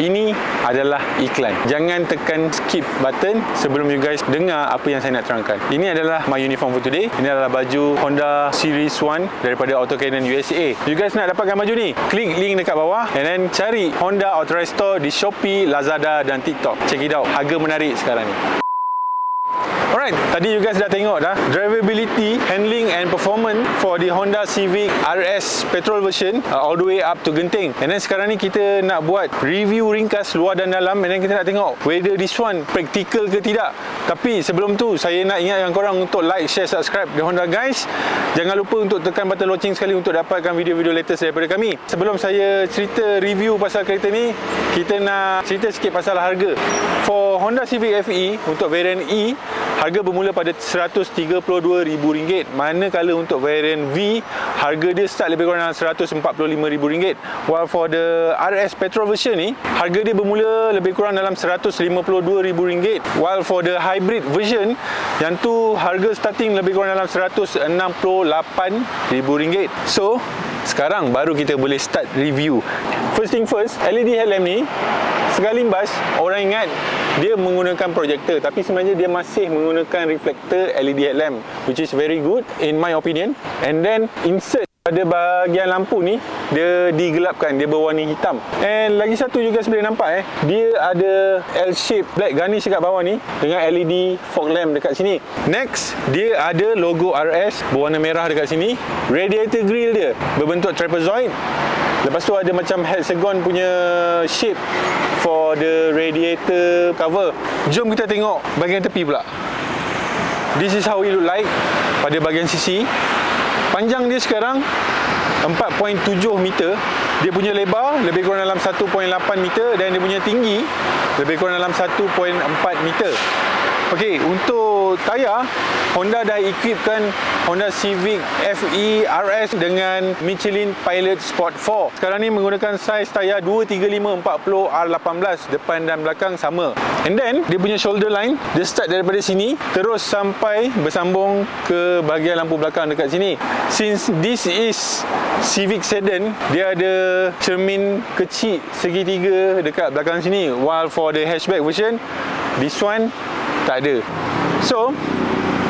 Ini adalah iklan. Jangan tekan skip button sebelum you guys dengar apa yang saya nak terangkan. Ini adalah my uniform for today. Ini adalah baju Honda Series 1 daripada Auto Cannon USA. You guys nak dapatkan baju ni? Klik link dekat bawah and then cari Honda Authorized Store di Shopee, Lazada dan TikTok. Check it out. Harga menarik sekarang ni. Alright, tadi you guys dah tengok dah drivability, handling and performance for the Honda Civic RS petrol version uh, all the way up to Genting. And then sekarang ni kita nak buat review ringkas luar dan dalam and then kita nak tengok whether this one practical ke tidak. Tapi sebelum tu saya nak ingatkan korang untuk like, share, subscribe the Honda guys. Jangan lupa untuk tekan button loceng sekali untuk dapatkan video-video latest daripada kami. Sebelum saya cerita review pasal kereta ni, kita nak cerita sikit pasal harga. For Honda Civic FE untuk variant E, harga bermula pada RM132,000 manakala untuk variant V harga dia start lebih kurang RM145,000 while for the RS petrol version ni harga dia bermula lebih kurang dalam RM152,000 while for the hybrid version yang tu harga starting lebih kurang dalam RM168,000 so sekarang baru kita boleh start review. First thing first LED headlamp ni sekali bas orang ingat dia menggunakan projector tapi sebenarnya dia masih menggunakan reflector LED headlamp which is very good in my opinion. And then insert pada bahagian lampu ni dia digelapkan dia berwarna hitam and lagi satu juga boleh nampak eh dia ada L shape black garnish dekat bawah ni dengan LED fog lamp dekat sini next dia ada logo RS berwarna merah dekat sini radiator grill dia berbentuk trapezoid Lepas tu ada macam hexagon punya shape for the radiator cover. Jom kita tengok bahagian tepi pula. This is how it look like pada bahagian sisi. Panjang dia sekarang 4.7 meter. Dia punya lebar lebih kurang dalam 1.8 meter dan dia punya tinggi lebih kurang dalam 1.4 meter. Okey, untuk tayar Honda dah equipkan Honda Civic FE RS dengan Michelin Pilot Sport 4. Sekarang ni menggunakan saiz tayar 235 40 R18 depan dan belakang sama. And then dia punya shoulder line dia start daripada sini terus sampai bersambung ke bahagian lampu belakang dekat sini. Since this is Civic sedan, dia ada cermin kecil segitiga dekat belakang sini. While for the hatchback version, this one tak ada. So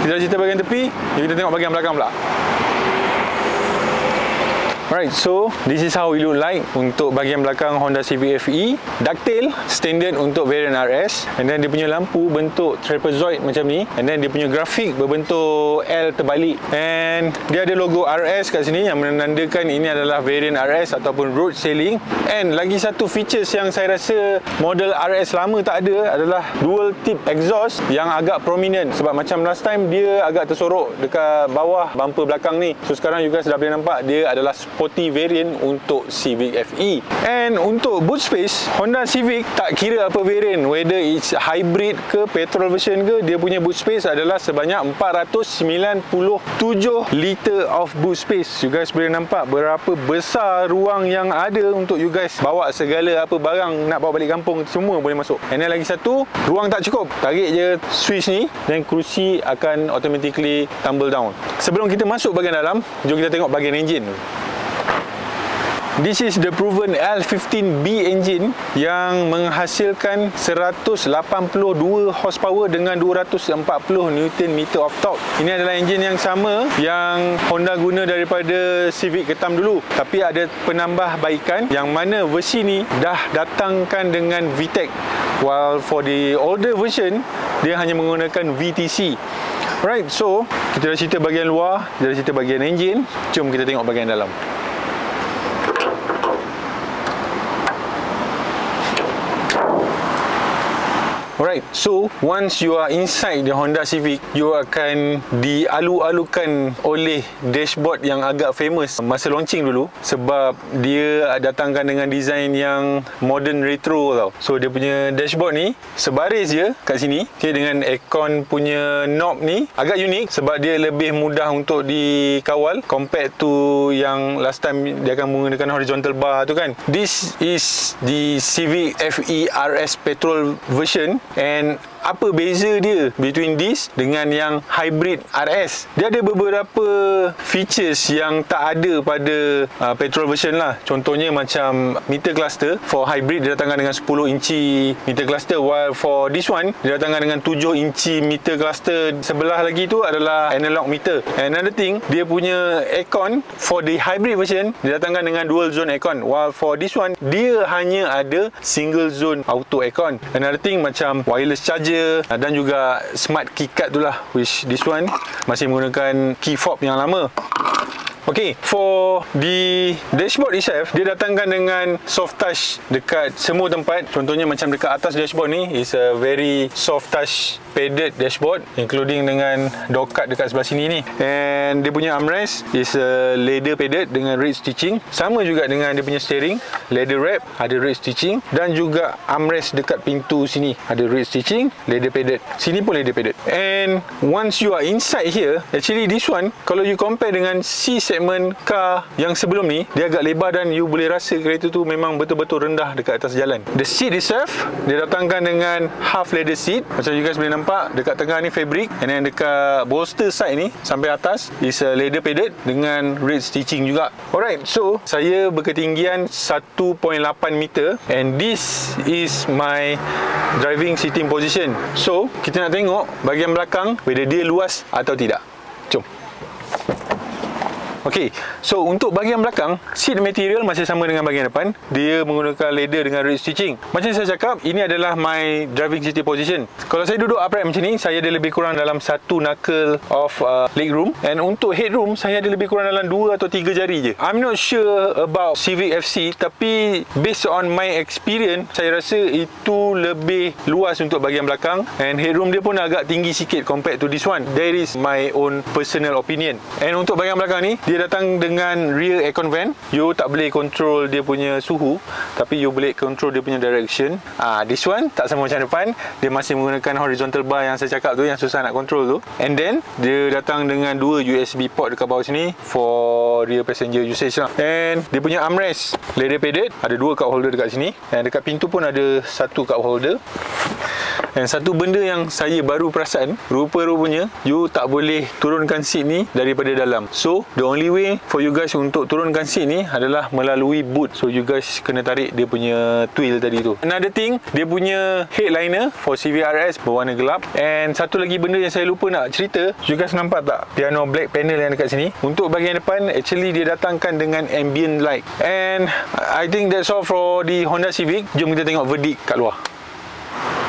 kita cerita bahagian tepi kita tengok bahagian belakang pula Alright, so this is how it look like untuk bahagian belakang Honda Civic FE. Ducktail, standard untuk variant RS. And then dia punya lampu bentuk trapezoid macam ni. And then dia punya grafik berbentuk L terbalik. And dia ada logo RS kat sini yang menandakan ini adalah variant RS ataupun road sailing. And lagi satu features yang saya rasa model RS lama tak ada adalah dual tip exhaust yang agak prominent. Sebab macam last time dia agak tersorok dekat bawah bumper belakang ni. So sekarang you guys dah boleh nampak dia adalah sporty variant untuk Civic FE. And untuk boot space, Honda Civic tak kira apa variant, whether it's hybrid ke petrol version ke, dia punya boot space adalah sebanyak 497 liter of boot space. You guys boleh nampak berapa besar ruang yang ada untuk you guys bawa segala apa barang nak bawa balik kampung semua boleh masuk. And then lagi satu, ruang tak cukup. Tarik je switch ni dan kerusi akan automatically tumble down. Sebelum kita masuk bahagian dalam, jom kita tengok bahagian enjin This is the proven L15B engine yang menghasilkan 182 horsepower dengan 240 Newton meter of torque. Ini adalah engine yang sama yang Honda guna daripada Civic Ketam dulu. Tapi ada penambahbaikan yang mana versi ni dah datangkan dengan VTEC. While for the older version, dia hanya menggunakan VTC. Right, so kita dah cerita bahagian luar, kita dah cerita bahagian engine. Jom kita tengok bahagian dalam. Alright, so once you are inside the Honda Civic, you akan dialu-alukan oleh dashboard yang agak famous masa launching dulu sebab dia datangkan dengan design yang modern retro tau. So dia punya dashboard ni sebaris je kat sini okay, dengan aircon punya knob ni agak unik sebab dia lebih mudah untuk dikawal compared to yang last time dia akan menggunakan horizontal bar tu kan. This is the Civic FE RS petrol version and apa beza dia between this dengan yang hybrid RS dia ada beberapa features yang tak ada pada uh, petrol version lah. Contohnya macam meter cluster for hybrid dia datangkan dengan 10 inci meter cluster. While for this one dia datangkan dengan 7 inci meter cluster. Sebelah lagi tu adalah analog meter. And another thing dia punya aircon for the hybrid version dia datangkan dengan dual zone aircon. While for this one dia hanya ada single zone auto aircon. Another thing macam wireless charger dan juga smart keycard tu lah which this one. Masih menggunakan key fob yang lama Okay, for the dashboard itself, dia datangkan dengan soft touch dekat semua tempat. Contohnya macam dekat atas dashboard ni is a very soft touch padded dashboard including dengan door cut dekat sebelah sini ni. And dia punya armrest is a leather padded dengan red stitching. Sama juga dengan dia punya steering, leather wrap, ada red stitching dan juga armrest dekat pintu sini ada red stitching, leather padded. Sini pun leather padded. And once you are inside here, actually this one kalau you compare dengan C segmen car yang sebelum ni dia agak lebar dan you boleh rasa kereta tu memang betul-betul rendah dekat atas jalan. The seat itself dia datangkan dengan half leather seat. Macam you guys boleh nampak dekat tengah ni fabric and then dekat bolster side ni sampai atas is a leather padded dengan red stitching juga. Alright so saya berketinggian 1.8 meter and this is my driving sitting position. So kita nak tengok bahagian belakang whether dia luas atau tidak Okey, so untuk bahagian belakang, seat material masih sama dengan bahagian depan. Dia menggunakan leather dengan red stitching. Macam saya cakap, ini adalah my driving sitting position. Kalau saya duduk upright macam ni, saya ada lebih kurang dalam satu knuckle of uh, leg room. And untuk headroom, saya ada lebih kurang dalam dua atau tiga jari je. I'm not sure about Civic FC, tapi based on my experience, saya rasa itu lebih luas untuk bahagian belakang. And headroom dia pun agak tinggi sikit compared to this one. That is my own personal opinion. And untuk bahagian belakang ni, dia datang dengan rear aircon vent you tak boleh control dia punya suhu tapi you boleh control dia punya direction. Ah this one tak sama macam depan. Dia masih menggunakan horizontal bar yang saya cakap tu yang susah nak control tu. And then dia datang dengan dua USB port dekat bawah sini for rear passenger usage lah. And dia punya armrest leather padded. Ada dua cup holder dekat sini. Dan dekat pintu pun ada satu cup holder dan satu benda yang saya baru perasan, rupa-rupanya you tak boleh turunkan seat ni daripada dalam. So, the only way for you guys untuk turunkan seat ni adalah melalui boot. So, you guys kena tarik dia punya twill tadi tu. Another thing, dia punya headliner for CVRS berwarna gelap. And satu lagi benda yang saya lupa nak cerita, you guys nampak tak piano black panel yang dekat sini? Untuk bahagian depan, actually dia datangkan dengan ambient light. And I think that's all for the Honda Civic. Jom kita tengok verdict kat luar.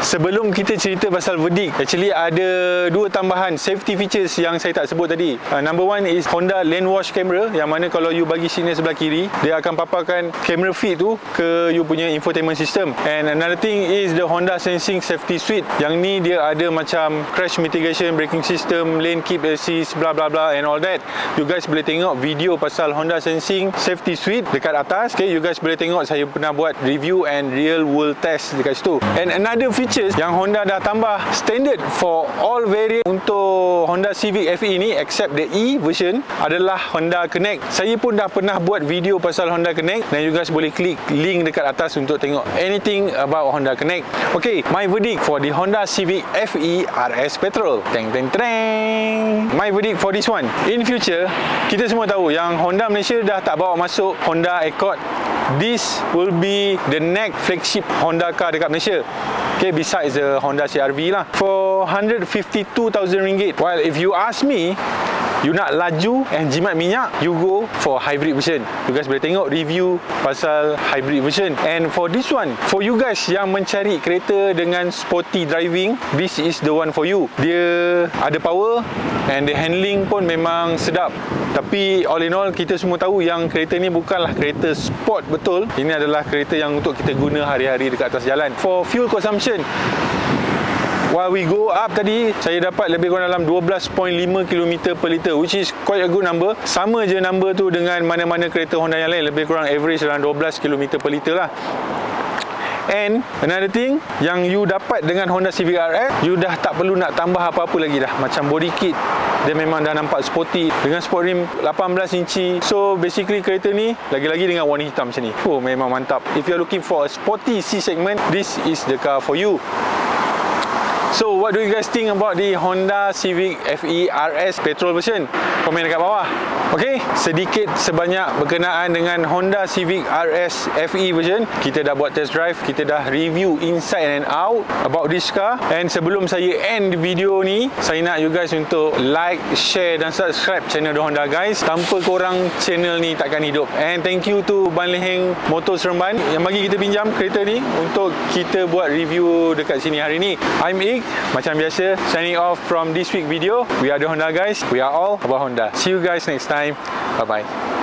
Sebelum kita cerita pasal verdict, actually ada dua tambahan safety features yang saya tak sebut tadi. Uh, number one is Honda lane wash camera yang mana kalau you bagi signal sebelah kiri, dia akan paparkan camera feed tu ke you punya infotainment system. And another thing is the Honda Sensing Safety Suite. Yang ni dia ada macam crash mitigation, braking system, lane keep assist, bla bla bla and all that. You guys boleh tengok video pasal Honda Sensing Safety Suite dekat atas. Okay, you guys boleh tengok saya pernah buat review and real world test dekat situ. And another feature features yang Honda dah tambah standard for all variant untuk Honda Civic FE ni except the E version adalah Honda Connect. Saya pun dah pernah buat video pasal Honda Connect dan you guys boleh klik link dekat atas untuk tengok anything about Honda Connect. Okay, my verdict for the Honda Civic FE RS Petrol. Teng teng teng. My verdict for this one. In future, kita semua tahu yang Honda Malaysia dah tak bawa masuk Honda Accord. This will be the next flagship Honda car dekat Malaysia. Okay, besides the Honda CR-V lah. For 152,000 ringgit. Well, if you ask me, you nak laju and jimat minyak, you go for hybrid version. You guys boleh tengok review pasal hybrid version. And for this one, for you guys yang mencari kereta dengan sporty driving, this is the one for you. Dia ada power and the handling pun memang sedap. Tapi all in all, kita semua tahu yang kereta ni bukanlah kereta sport betul. Ini adalah kereta yang untuk kita guna hari-hari dekat atas jalan. For fuel consumption, while we go up tadi saya dapat lebih kurang dalam 12.5 km per liter which is quite a good number sama je number tu dengan mana-mana kereta Honda yang lain lebih kurang average dalam 12 km per liter lah And another thing yang you dapat dengan Honda Civic RS, you dah tak perlu nak tambah apa-apa lagi dah. Macam body kit, dia memang dah nampak sporty dengan sport rim 18 inci. So basically kereta ni lagi-lagi dengan warna hitam macam ni. Oh memang mantap. If you are looking for a sporty C segment, this is the car for you. So what do you guys think about the Honda Civic FE RS petrol version? Komen dekat bawah. Okay, sedikit sebanyak berkenaan dengan Honda Civic RS FE version. Kita dah buat test drive, kita dah review inside and out about this car. And sebelum saya end video ni, saya nak you guys untuk like, share dan subscribe channel The Honda guys. Tanpa korang channel ni takkan hidup. And thank you to Ban Leheng Motor Seremban yang bagi kita pinjam kereta ni untuk kita buat review dekat sini hari ni. I'm Ik, macam biasa, signing off from this week video. We are the Honda guys. We are all about Honda. See you guys next time. Bye-bye.